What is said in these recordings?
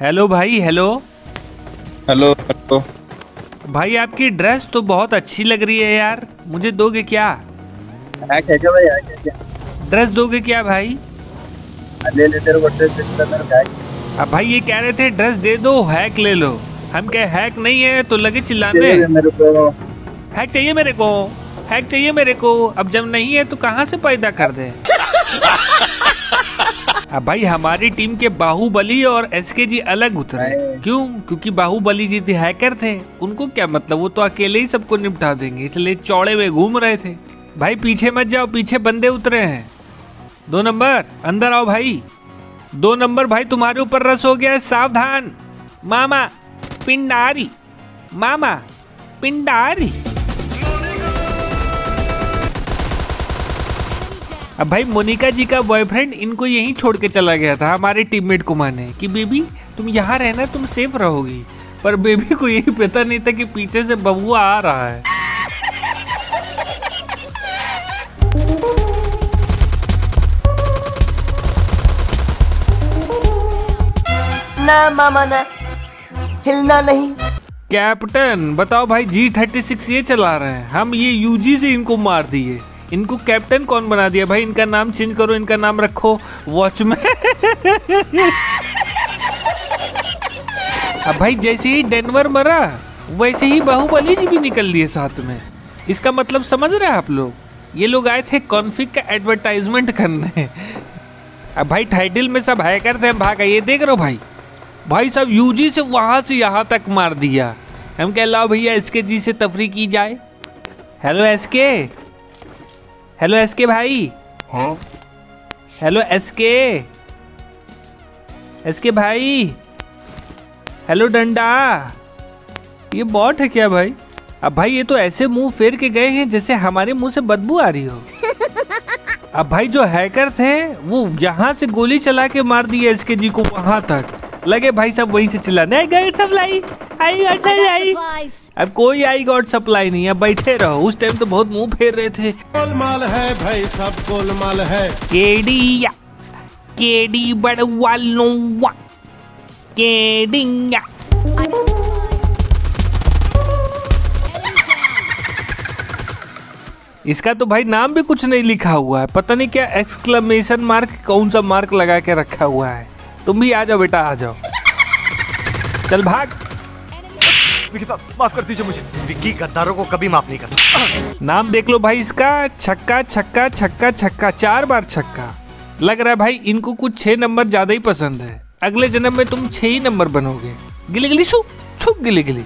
Hello भाई hello. Hello hello. भाई आपकी ड्रेस तो बहुत अच्छी लग रही है यार। मुझे दोगे क्या? हैक है क्या भाई हैक है क्या ड्रेस दोगे क्या भाई? ले ले तेरे को ड्रेस अब भाई ये कह रहे थे ड्रेस दे दो हैक ले लो। हम कहे हैक नहीं है तो लगे चिल्लाने। चाहिए मेरे को। हैक चाहिए मेरे को हैक चाहिए मेरे को। अब जब नहीं है तो कहाँ से पैदा कर दे? भाई हमारी टीम के बाहुबली और एसके जी अलग उतरे। क्यों? क्योंकि बाहुबली जी थे हैकर थे। उनको क्या मतलब? वो तो अकेले ही सबको निपटा देंगे इसलिए चौड़े में घूम रहे थे। भाई पीछे मत जाओ पीछे बंदे उतरे हैं। दो नंबर अंदर आओ भाई। दो नंबर भाई तुम्हारे ऊपर रस हो गया है सावधान। मामा पिंडारी। मामा पिंडारी। अब भाई मोनिका जी का बॉयफ्रेंड इनको यहीं छोड़ के चला गया था हमारे टीममेट को माने कि बेबी तुम यहाँ रहना तुम सेफ़ रहोगी। पर बेबी को यही पता नहीं था कि पीछे से बबुआ आ रहा है। ना मामा ना हिलना नहीं। कैप्टन बताओ भाई जी थर्टी सिक्स ये चला रहे हैं। हम ये यूजी से इनको मार दिए। इनको कैप्टन कौन बना दिया? भाई, इनका नाम चेंज करो, इनका नाम रखो वॉचमैन अब भाई, जैसे ही डेनवर मरा, वैसे ही बाहुबली जी भी निकल लिए साथ में। इसका मतलब समझ रहे हैं आप लोग? ये लोग आए थे कॉन्फिक का एडवर्टाइजमेंट करने। अब भाई टाइटल में सब हैकर थे भागा ये देख रहे हो भाई? भाई साहब यूजी से वहाँ से यहाँ तक मार दिया। हम कह, लाओ भैया एस के जी से तफरी की जाए। हेलो एसके हेलो एसके भाई। हेलो एसके एसके भाई। हेलो डंडा। ये बॉट है क्या भाई? अब भाई ये तो ऐसे मुँह फेर के गए हैं जैसे हमारे मुँह से बदबू आ रही हो। अब भाई जो हैकर थे वो यहाँ से गोली चला के मार दिया एसके जी को वहाँ तक। लगे भाई सब वहीं से चिल्लाने I god supply I god supply अब कोई आई गॉड सप्लाई नहीं है बैठे रहो। उस टाइम तो बहुत मुँह फेर रहे थे। गोलमाल है भाई सब गोलमाल है। केडिया केडी बड़वालों केडिया इसका तो भाई नाम भी कुछ नहीं लिखा हुआ है। पता नहीं क्या एक्सक्लेमेशन मार्क कौन सा मार्क लगा के रखा हुआ है। तुम भी आ जाओ बेटा आ जाओ। चल भाग। विकी साहब माफ़ कर दीजिए मुझे। विक्की, गद्दारों को कभी माफ़ नहीं करता। नाम देख लो भाई इसका। छक्का छक्का छक्का छक्का, चार बार छक्का। लग रहा है भाई इनको कुछ छह नंबर ज़्यादा ही पसंद है। अगले जन्म में तुम छह ही नंबर बनोगे। गिली गिली छू छू गिली गिली।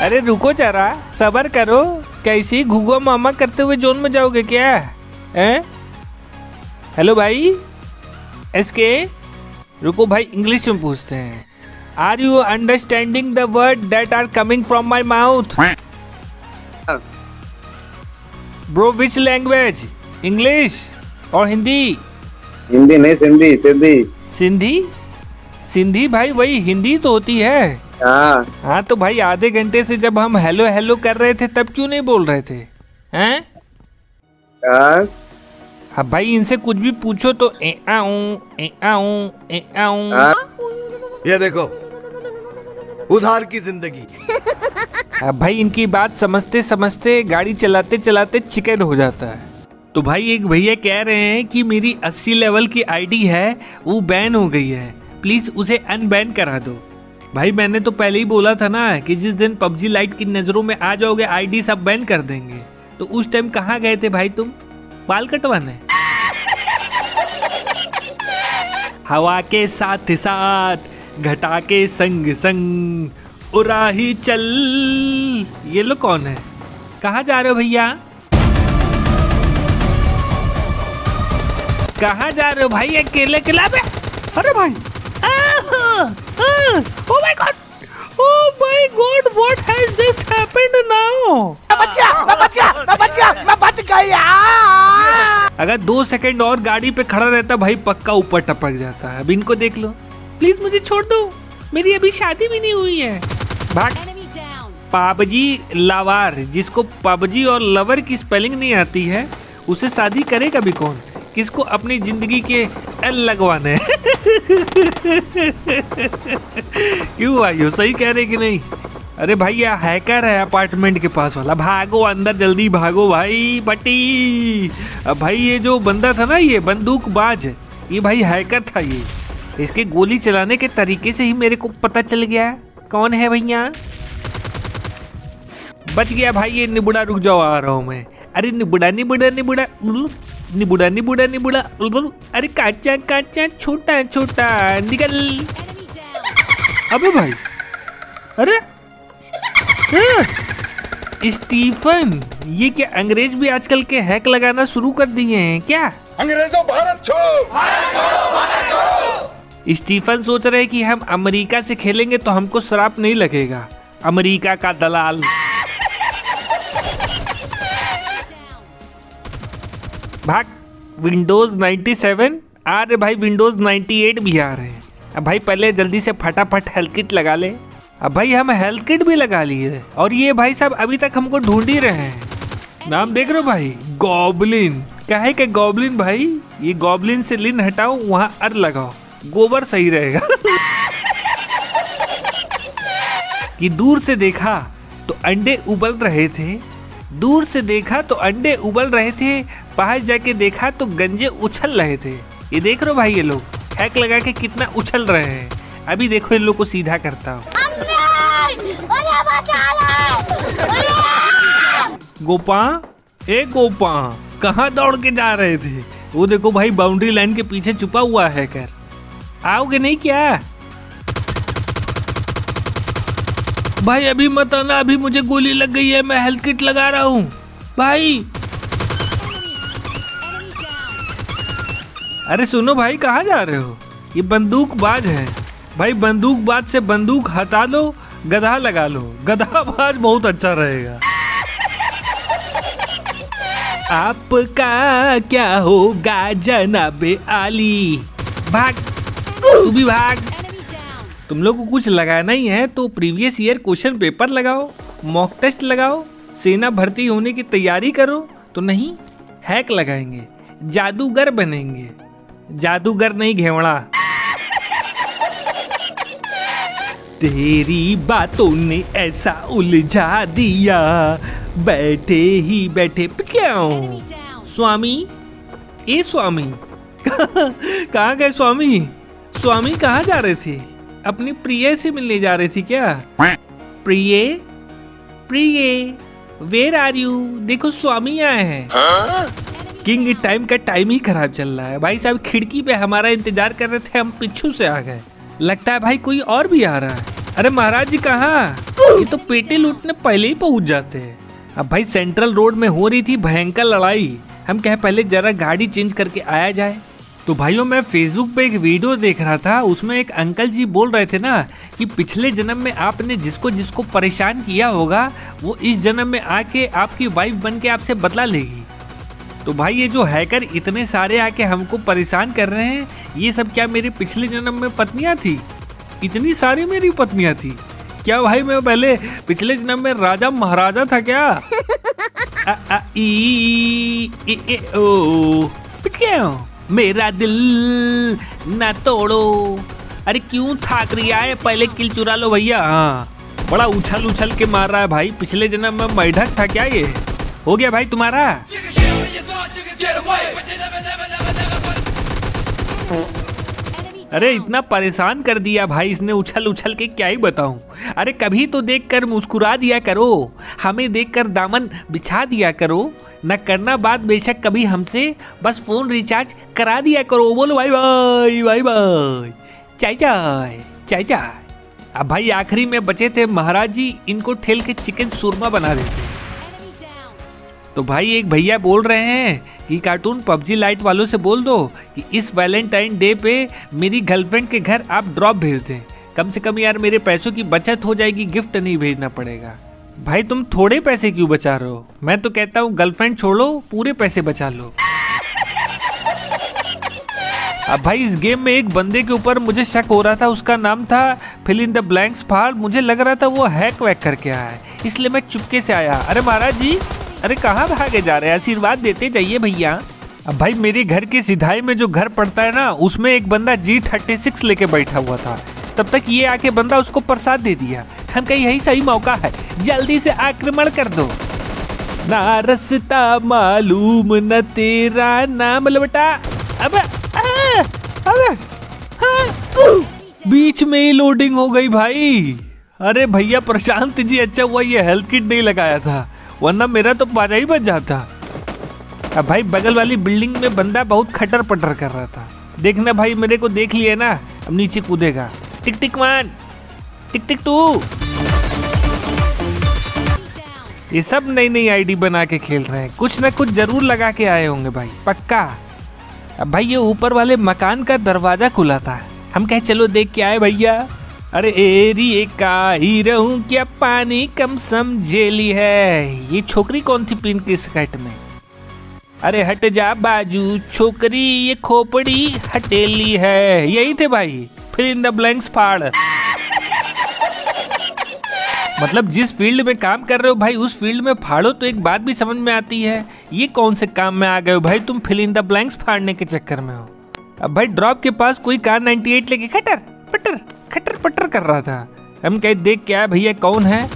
अरे रुको जरा, सबर करो। कैसी घुगुआ मामा करते हुए जोन में जाओगे क्या? हैं? हेलो भाई, एसके? रुको भाई, इंग्लिश में पूछते हैं। Are you understanding the word that are coming from my mouth bro which language English और हिंदी हिंदी नहीं सिंधी सिंधी। सिंधी? सिंधी भाई वही हिंदी तो होती है। हाँ। हाँ तो भाई आधे घंटे से जब हम हेलो हेलो कर रहे थे तब क्यों नहीं बोल रहे थे? हैं? हाँ। हाँ भाई इनसे कुछ भी पूछो तो ए आऊँ ए आऊँ ए आऊँ हाँ। ये देखो उधार की ज़िंदगी। भाई इनकी बात समझते समझते गाड़ी चलाते चलाते चिकन हो जाता है। तो भाई एक भैया कह रहे हैं कि मेरी 80 लेवल की आईडी है वो बैन हो गई है। प्लीज़ उसे अनबैन करा दो। भाई मैंने तो पहले ही बोला था ना कि जिस दिन पबजी लाइट की नज़रों में आ जाओगे आईडी सब बैन कर देंगे। तो उस टाइम कहाँ गए थे भाई तुम? बाल कटवाने। हवा के साथ साथ घटा के संग संग उरा ही चल। ये लो कौन है? कहाँ जा रहे हो भैया? कहाँ जा रहे हो भाई? अकेले अकेला में? अरे भाई। ओ my god oh my god what has just happened now मैं बच गया मैं बच गया मैं बच गया मैं बच गया। अगर दो सेकंड और गाड़ी पे खड़ा रहता भाई पक्का ऊपर टपक जाता है। अब इनको देख लो। प्लीज़ मुझे छोड़ दो। मेरी अभी शादी भी नहीं हुई है। भाग पाबजी लावार जिसको पबजी और लवर की स्पेलिंग नहीं आती है उसे शादी करेगा भी कौन? किसको अपनी ज़िंदगी के एल लगवाने? क्यों भाई सही कह रहे कि नहीं? अरे भाई ये हैकर है अपार्टमेंट के पास वाला। भागो अंदर जल्दी भागो भाई बटी भाई ये जो बंदा था ना ये बंदूकबाज ये भाई हैकर था ये। इसके गोली चलाने के तरीके से ही मेरे को पता चल गया कौन है भैया? बच गया भाई ये निबुड़ा रुक जाओ आ रहा हूँ मैं। अरे निबुड़ा निबुड़ा निबुड़ा निबुड़ा निबुड़ा निबुड़ा अरे काचा काचा छोटा छोटा निकल अबे भाई अरे हाँ, स्टीफन ये क्या अंग्रेज़ भी आजकल के हैक लगाना शुरू कर दिए हैं क्या? अंग्रेज़ों भारत छोड़ो। भारत छोड़ो भारत छोड़ो। स्टीफन सोच रहे कि हम अमेरिका से खेलेंगे तो हमको श्राप नहीं लगेगा। अमेरिका का दलाल। भाग विंडोज़ 97 आ रहे भाई विंडोज़ 98 भी आ रहे हैं। अब भाई, पहले जल्दी से फटाफट हेल्थ किट लगा ले। अब भाई, हम हेल्थ किट भी लगा लिए। और ये भाई साहब अभी तक हमको ढूंढ ही रहे हैं। नाम देख रहे हो भाई? गॉबलिन क्या है गॉबलिन भाई? ये गॉबलिन से लिन हटाओ, वहाँ अर लगाओ। गोबर सही रहेगा। कि दूर से देखा तो अंडे उबल रहे थे, दूर से देखा तो अंडे उबल रहे थे पास जाके देखा तो गंजे उछल रहे थे। ये देख रहे भाई ये लोग? हैक लगा के कितना उछल रहे हैं। अभी देखो इन लोग को सीधा करता हूँ। गोपा, ए गोपा, कहाँ दौड़ के जा रहे थे? वो देखो भाई बाउंड्री लाइन के पीछे छुपा हुआ है कर आओगे नहीं क्या? भाई, अभी मत आना, अभी मुझे गोली लग गई है, मैं हेल्थ किट लगा रहा हूँ। भाई। अरे सुनो भाई, कहाँ जा रहे हो? ये बंदूकबाज है। भाई, बंदूकबाज से बंदूक हटा लो, गधा लगा लो। गधाबाज बहुत अच्छा रहेगा। आपका क्या होगा, जनाबे आली? भाग। तू भी भाग तुम लोग को कुछ लगाना ही है तो प्रीवियस ईयर क्वेश्चन पेपर लगाओ मॉक टेस्ट लगाओ सेना भर्ती होने की तैयारी करो तो नहीं हैक लगाएँगे जादूगर बनेंगे। जादूगर नहीं घेवड़ा। तेरी बातों ने ऐसा उलझा दिया बैठे ही बैठे क्यों? स्वामी? ए स्वामी? कहाँ गए स्वामी? स्वामी कहाँ जा रहे थे? अपनी प्रिय से मिलने जा रही थी क्या? प्रिय? प्रिय वेर आर यू देखो स्वामी आए हैं। किंग टाइम का टाइम ही खराब चल रहा है। भाई साहब, खिड़की पे हमारा इंतज़ार कर रहे थे, हम पिछू से आ गए। लगता है भाई कोई और भी आ रहा है। अरे महाराज जी कहाँ? ये तो पेटे लूटने पहले ही पहुँच जाते हैं। अब भाई सेंट्रल रोड में हो रही थी भयंकर लड़ाई। हम कहे पहले जरा गाड़ी चेंज करके आया जाए। तो भाइयों मैं फेसबुक पे एक वीडियो देख रहा था उसमें एक अंकल जी बोल रहे थे ना कि पिछले जन्म में आपने जिसको जिसको परेशान किया होगा वो इस जन्म में आके आपकी वाइफ बन के आपसे बदला लेगी। तो भाई ये जो हैकर इतने सारे आके हमको परेशान कर रहे हैं ये सब क्या मेरे पिछले जन्म में पत्नियाँ थी? इतनी सारी मेरी पत्नियाँ थी। क्या भाई मैं पहले पिछले जन्म में राजा महाराजा था क्या? आ, आ, ई, ई, ई, ओ पिच गया मेरा दिल ना तोड़ो। अरे क्यों थाक रही है? पहले किल चुरा लो भैया। हाँ। बड़ा उछल उछल के मार रहा है भाई। पिछले जन्म में मैढक था क्या ये? हो गया भाई तुम्हारा? अरे इतना परेशान कर दिया भाई। इसने उछल उछल के क्या ही बताऊँ। अरे कभी तो देखकर मुस्कुरा दिया करो। हमें देखकर दामन बिछा दिया करो। न करना बात बेशक कभी हमसे बस फ़ोन रिचार्ज करा दिया करो। बोलो भाई भाई भाई भाई चाय चाय चाय चाय। अब भाई आखिरी में बचे थे महाराज जी इनको ठेल के चिकन सुरमा बना देते तो भाई एक भैया बोल रहे हैं कि कार्टून पबजी लाइट वालों से बोल दो कि इस वैलेंटाइन डे पे मेरी गर्लफ्रेंड के घर आप ड्रॉप भेज दें कम से कम यार मेरे पैसों की बचत हो जाएगी गिफ्ट नहीं भेजना पड़ेगा। भाई, तुम थोड़े पैसे क्यों बचा रहे हो? मैं तो कहता हूँ गर्लफ्रेंड छोड़ो पूरे पैसे बचा लो। अब भाई, इस गेम में एक बंदे के ऊपर मुझे शक हो रहा था, उसका नाम था फिल इन द ब्लैंक्स फार मुझे लग रहा था वो हैक वैक करके आया है, इसलिए मैं चुपके से आया। अरे महाराज जी, अरे कहाँ भागे जा रहे हैं? आशीर्वाद देते जाइए भैया। अब भाई, मेरे घर के सिधाई में जो घर पड़ता है ना, उसमें एक बंदा जी थर्टी सिक्स लेके बैठा हुआ था। तब तक ये आके बंदा उसको प्रसाद दे दिया। हम कहीं यही सही मौका है। जल्दी से आक्रमण कर दो। ना रसता मालूम न तेरा नाम लबटा अब बीच में ही लोडिंग हो गई भाई। अरे भैया, प्रशांत जी अच्छा हुआ ये हेल्थ किट नहीं लगाया था। वरना मेरा तो बाजा ही बच जाता। अब भाई, बगल वाली बिल्डिंग में बंदा बहुत खटर पटर कर रहा था। देखना भाई, मेरे को देख लिया ना। अब नीचे कूदेगा। टिक टिक वन। टिक टिक टू। ये सब नई नई आईडी बना के खेल रहे हैं। कुछ ना कुछ ज़रूर लगा के आए होंगे भाई। पक्का? अब भाई ये ऊपर वाले मकान का दरवाज़ा खुला था। हम कहे, चलो देख के आए भैया। अरे, एरी का ही रहूँ क्या? पानी कम समझेली है। ये छोकरी कौन थी पिन की स्कर्ट में? अरे, हट जा बाजू, छोकरी ये खोपड़ी हटेली है। यही थे भाई। फिर इन द ब्लैंक्स फाड़। मतलब जिस फ़ील्ड में काम कर रहे हो भाई उस फ़ील्ड में फाड़ो तो एक बात भी समझ में आती है। ये कौन से काम में आ गए हो भाई? तुम फिल इन द ब्लैंक्स फाड़ने के चक्कर में हो। अब भाई ड्रॉप के पास कोई कार 98 लेके खटर पटर खटर पटर कर रहा था। हम कहे देख क्या भैया कौन है?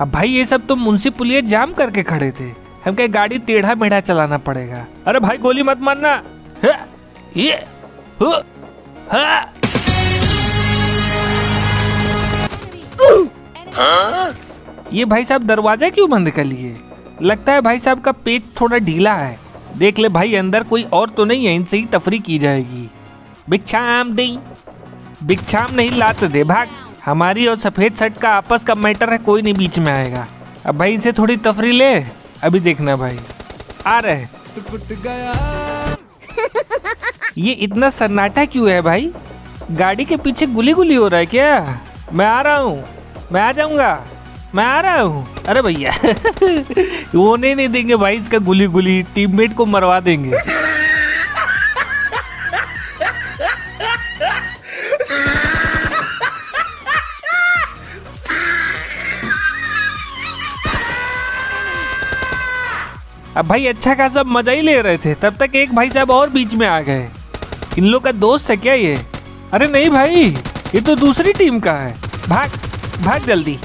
अब भाई ये सब तो मुंशी पुलिया जाम करके खड़े थे। हम कहे गाड़ी टेढ़ा मेढ़ा चलाना पड़ेगा। अरे भाई गोली मत मारना। ये हु, हा। ये भाई साहब दरवाज़ा क्यों बंद कर लिए? लगता है भाई साहब का पेट थोड़ा ढीला है। देख ले भाई, अंदर कोई और तो नहीं है, इनसे ही तफरी की जाएगी। भिक्षाम दे भिक्षाम नहीं, लात दे भाग। हमारी और सफ़ेद शर्ट का आपस का मैटर है, कोई नहीं बीच में आएगा। अब भाई इनसे थोड़ी तफरी ले। अभी देखना भाई। आ रहे ये इतना सन्नाटा क्यों है भाई? गाड़ी के पीछे गुली गुली हो रहा है क्या? मैं आ रहा हूँ। मैं आ जाऊँगा। मैं आ रहा हूँ। अरे भैया होने नहीं देंगे भाई, इसका गुली गुली टीममेट को मरवा देंगे। अब भाई अच्छा खासा मज़ा ही ले रहे थे, तब तक एक भाई साहब और बीच में आ गए। इन लोग का दोस्त है क्या ये? अरे नहीं भाई, ये तो दूसरी टीम का है। भाग। भाग जल्दी.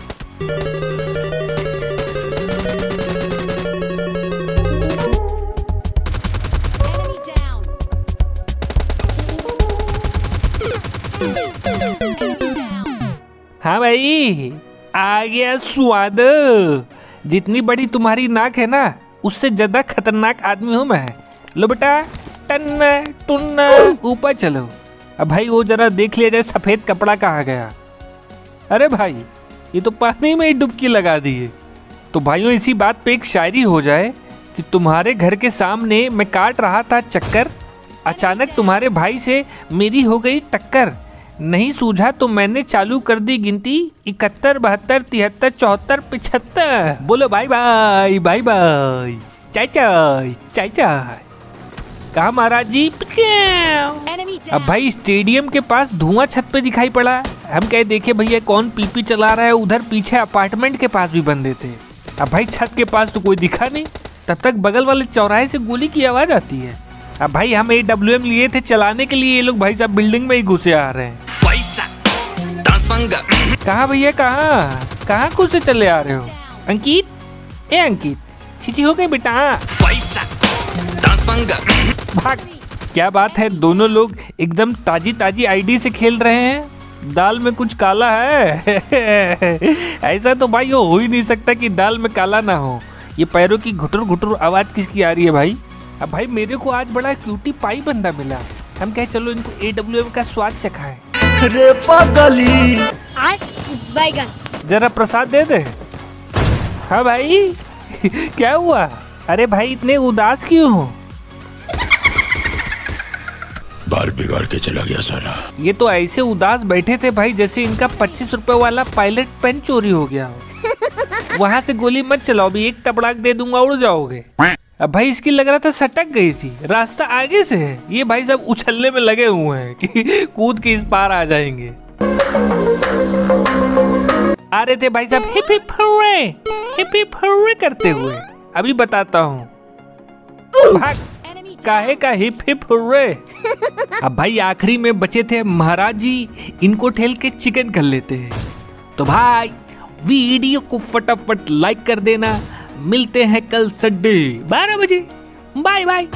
हाँ भाई आ गया स्वाद। जितनी बड़ी तुम्हारी नाक है ना उससे ज़्यादा खतरनाक आदमी हूँ मैं। लो बेटा टन्ना टुन्ना ऊपर चलो। अब भाई वो जरा देख लिया जाए सफ़ेद कपड़ा कहाँ गया। अरे भाई ये तो पानी में ही डुबकी लगा दी है। तो भाइयों इसी बात पे एक शायरी हो जाए कि तुम्हारे घर के सामने मैं काट रहा था चक्कर अचानक तुम्हारे भाई से मेरी हो गई टक्कर। नहीं सूझा तो मैंने चालू कर दी गिनती इकहत्तर बहत्तर तिहत्तर चौहत्तर पिछहत्तर। बोलो बाय बाय बाय बाय चाय चाय चाय चाय। कहा महाराज जी. अब भाई स्टेडियम के पास धुआँ छत पे दिखाई पड़ा। हम कहे देखे भैया, कौन पीपी चला रहा है? उधर पीछे अपार्टमेंट के पास भी बंदे थे। अब भाई छत के पास तो कोई दिखा नहीं। तब तक बगल वाले चौराहे से गोली की आवाज़ आती है। अब भाई, हम ए डब्ल्यू एम लिए थे, चलाने के लिए ये लोग भाई साहब बिल्डिंग में ही घुसे आ रहे हैं। कहाँ भैया, कहाँ? कहाँ खुद से चले आ रहे हो? अंकित? ए, अंकित हो गए बेटा। क्या बात है, दोनों लोग एकदम ताजी ताजी आईडी से खेल रहे हैं। दाल में कुछ काला है? ऐसा तो भाई हो ही नहीं सकता कि दाल में काला ना हो। ये पैरों की घुटुर घुटुर आवाज़ किसकी आ रही है भाई? अब भाई मेरे को आज बड़ा क्यूटी पाई बंदा मिला। हम कहे चलो इनको ए डब्ल्यू एम का स्वाद चखाएँ। रे पगली। बैगन जरा प्रसाद दे दे? हाँ भाई। क्या हुआ? अरे भाई इतने उदास क्यों हो? बाल बिगाड़ के चला गया साला ये तो ऐसे उदास बैठे थे भाई जैसे इनका पच्चीस रूपए वाला पायलट पेन चोरी हो गया हो। वहाँ से गोली मत चलाओ अभी एक तबड़ाक दे दूँगा उड़ जाओगे। अब भाई इसकी लग रहा था सटक गई थी रास्ता आगे से है। ये भाई सब उछलने में लगे हुए हैं कि कूद के इस पार आ जाएँगे। आ रहे थे भाई साहब hip hip hurray hip hip hurray करते हुए। अभी बताता हूँ। काहे का हिप हिप हुर्रे अब भाई आखिरी में बचे थे महाराज जी, इनको ठेल के चिकन कर लेते हैं। तो भाई, वीडियो को फटाफट लाइक कर देना। मिलते हैं कल संडे बारह बजे। Bye bye